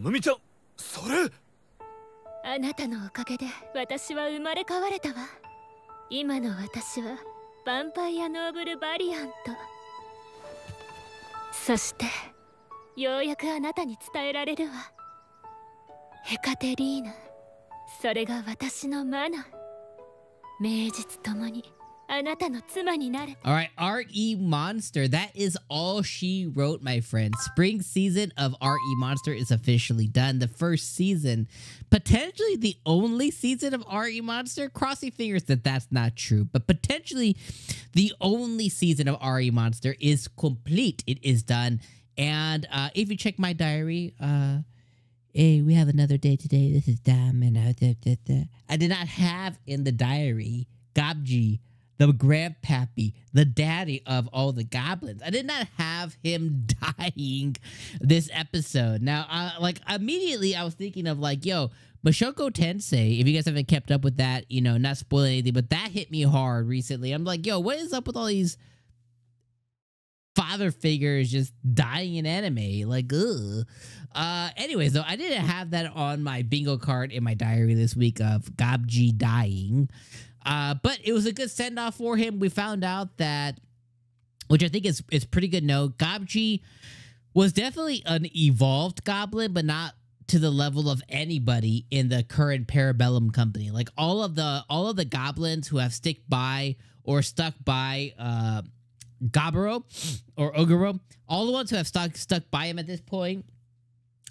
ムミちゃん。それ。あなたのおかげで私は生まれ変われたわ。今の私はヴァンパイアノーブルバリアント。そしてようやくあなたに伝えられるわ。ヘカテリーナ。それが私のマナ。名実ともに。Alright, R.E. Monster. That is all she wrote, my friend. Spring season of R.E. Monster is officially done. The first season, potentially the only season of R.E. Monster. Crossing fingers that that's not true, but potentially the only season of R.E. Monster is complete. It is done. And uh, if you check my diary, uh, hey, we have another day today. This is damn. And I did not have in the diary Gabji the grandpappy, the daddy of all the goblins. I did not have him dying this episode. Now, uh, like immediately, I was thinking of like, yo, Mushoku Tensei. If you guys haven't kept up with that, you know, not spoiling anything, but that hit me hard recently. I'm like, yo, what is up with all these father figures just dying in anime? Like, ugh. Uh, anyways, though, I didn't have that on my bingo card in my diary this week of Gabji dying. Uh, but it was a good send off for him. We found out that, which I think is is pretty good. Note Gabji was definitely an evolved goblin, but not to the level of anybody in the current Parabellum company. Like all of the all of the goblins who have stick by or stuck by uh or Oguro, all the ones who have stuck stuck by him at this point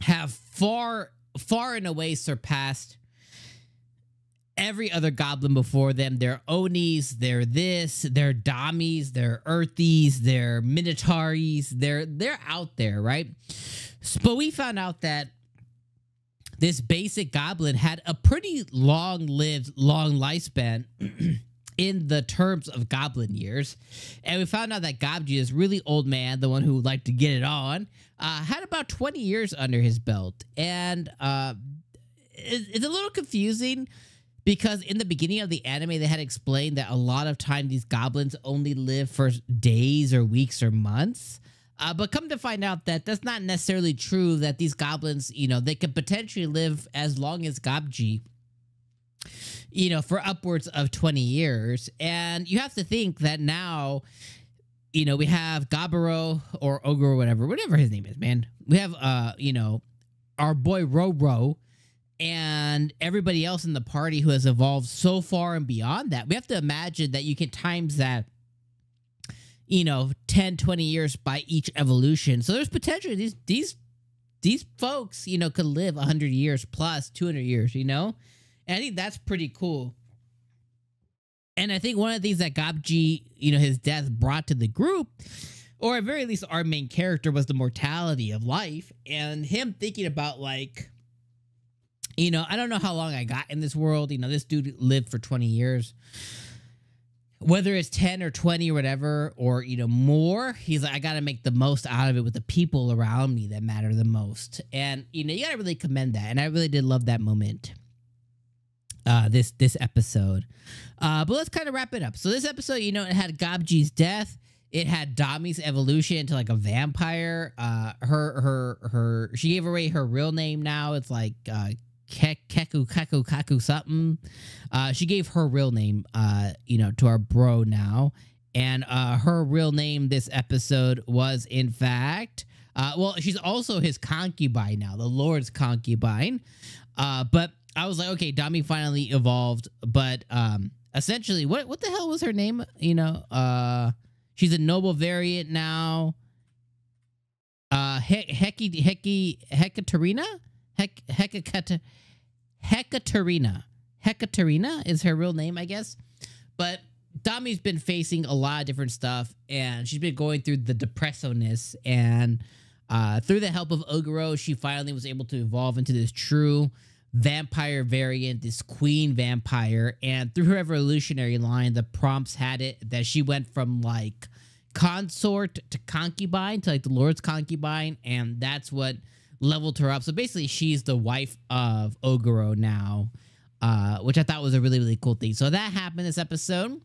have far far and away surpassed every other goblin before them. They're Onis, they're this, they're Damis, they're Earthies, they're Minotaurs, they're they're out there, right? But we found out that this basic goblin had a pretty long-lived, long lifespan in the terms of goblin years. And we found out that Gabji is really old man, the one who liked to get it on, uh, had about 20 years under his belt. And uh, it's a little confusing because in the beginning of the anime they had explained that a lot of time these goblins only live for days or weeks or months. Uh, but come to find out that that's not necessarily true that these goblins you know they could potentially live as long as gabji you know for upwards of 20 years. And you have to think that now you know we have gaburo or ogre or whatever whatever his name is man. We have uh you know our boy roro and everybody else in the party who has evolved so far and beyond that. We have to imagine that you can times that, you know, 10, 20 years by each evolution. So there's potentially these, these, these folks, you know, could live 100 years plus 200 years, you know? And I think that's pretty cool. And I think one of the things that Gabji, you know, his death brought to the group, or at very least our main character, was the mortality of life. And him thinking about, like, you know, I don't know how long I got in this world. You know, this dude lived for 20 years. Whether it's 10 or 20 or whatever, or, you know, more, he's like, I got to make the most out of it with the people around me that matter the most. And, you know, you got to really commend that. And I really did love that moment. Uh, this this episode. Uh, but let's kind of wrap it up. So this episode, you know, it had Gabji's death. It had Dami's evolution into like a vampire. Uh, her her her she gave away her real name now. It's like uh, Keku Keku Kaku something. Uh, she gave her real name, uh, you know, to our bro now, and uh, her real name this episode was in fact, uh, well, she's also his concubine now, the Lord's concubine. Uh, but I was like, okay, Dami finally evolved, but um, essentially, what what the hell was her name? You know, uh, she's a noble variant now. Uh, He- Heki Heki Hekaterina. Hek Hekata Hekaterina. Hekaterina is her real name, I guess. But Dami's been facing a lot of different stuff, and she's been going through the depressiveness. And uh, through the help of Oguro, she finally was able to evolve into this true vampire variant, this queen vampire. And through her evolutionary line, the prompts had it that she went from like consort to concubine to like the Lord's concubine, and that's what leveled her up. So basically, she's the wife of Oguro now, uh, which I thought was a really, really cool thing. So that happened this episode.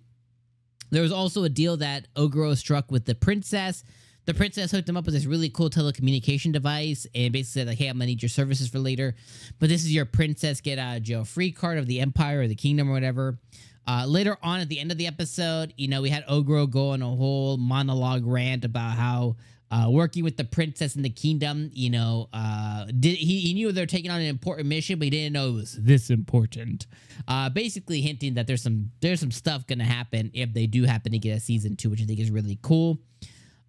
There was also a deal that Oguro struck with the princess the princess hooked him up with this really cool telecommunication device and basically said like, "Hey, I'm gonna need your services for later, but this is your princess get out of jail free card of the empire or the kingdom or whatever." Uh, later on at the end of the episode, you know, we had Ogro go on a whole monologue rant about how uh, working with the princess in the kingdom, you know, uh, did, he, he knew they're taking on an important mission, but he didn't know it was this important. Uh, basically hinting that there's some there's some stuff gonna happen if they do happen to get a season two, which I think is really cool.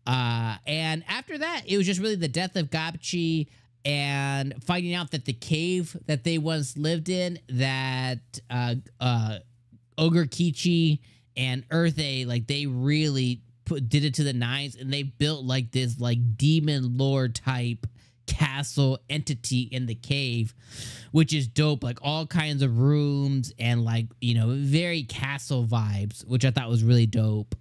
Uh, and after that, it was just really the death of Gabchi and finding out that the cave that they once lived in, that uh, uh, Ogre Kichi and Earthay, like they really put did it to the nines, and they built like this like demon lord type castle entity in the cave, which is dope. Like all kinds of rooms and like you know very castle vibes, which I thought was really dope.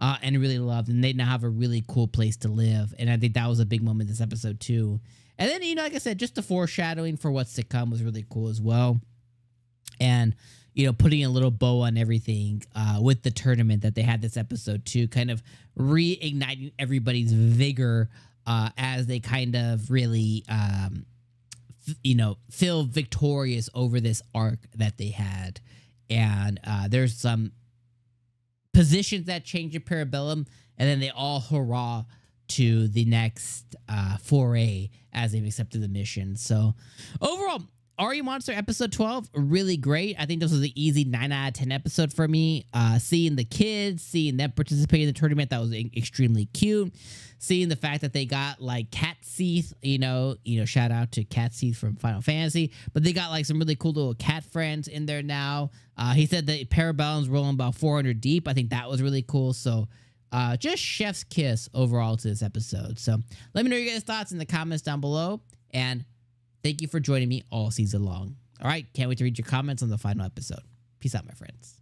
Uh, and really loved, and they now have a really cool place to live, and I think that was a big moment this episode too. And then you know, like I said, just the foreshadowing for what's to come was really cool as well, and you know, putting a little bow on everything uh, with the tournament that they had this episode too, kind of reigniting everybody's vigor uh, as they kind of really, um, f- you know, feel victorious over this arc that they had. And uh, there's some positions that change in Parabellum, and then they all hurrah to the next uh, foray as they've accepted the mission. So overall, RE Monster episode 12, really great. I think this was an easy 9 out of 10 episode for me. Uh, seeing the kids, seeing them participate in the tournament, that was extremely cute. Seeing the fact that they got like Cait Sith, you know, you know, shout out to Cait Sith from Final Fantasy, but they got like some really cool little cat friends in there now. Uh, he said that Parabellum's rolling about 400 deep. I think that was really cool. So, uh, just chef's kiss overall to this episode. So, let me know your guys' thoughts in the comments down below. And Thank you for joining me all season long. All right, can't wait to read your comments on the final episode. Peace out, my friends.